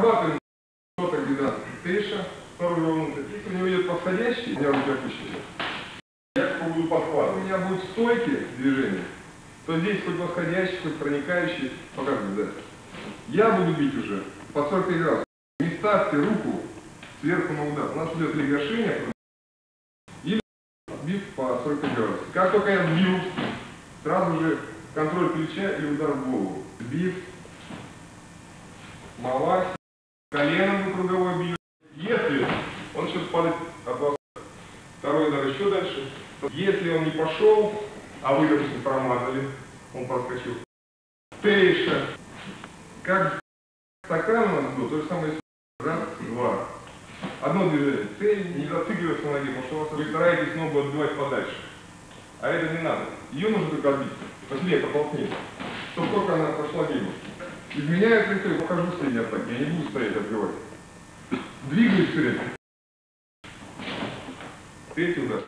Отрабатываем что-то где-то тейша, второй раунд. У него идет подходящий, у меня руки опущены. Я буду подхватывать. У меня будут стойки движения, то здесь хоть восходящий, хоть проникающий, показывает, да. Я буду бить уже по 45 градусов. Не ставьте руку сверху на удар. У нас идет лига шиня, или бив по 45 градусов. Как только я бью, сразу же контроль плеча и удар в голову. Бив, малась, коленом вы круговой бьете. Если он сейчас падает от вас, второй удар еще дальше. Если он не пошел, а вы, допустим, промазали, он проскочил. Тейша. Как стакан у нас был, то же самое раз, два. Одно движение. Цель не зацикливаться на ноге, потому что у вас вы стараетесь ногу отбивать подальше. А это не надо. Ее нужно только отбить. Посильнее протолкните. Чтобы только она прошла мимо. Изменяю траекторию, покажу средний атаки. Я не буду стоять отбивать. Двигаюсь вперед. Третий удар.